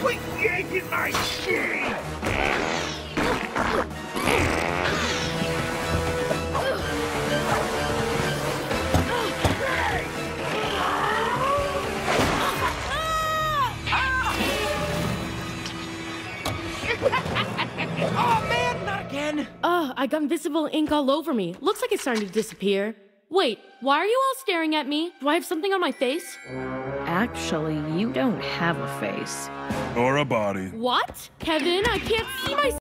Quit yanking my shit! Oh, man, not again! Oh, I got invisible ink all over me. Looks like it's starting to disappear. Wait, why are you all staring at me? Do I have something on my face? Actually, you don't have a face. Or a body. What? Kevin, I can't see myself.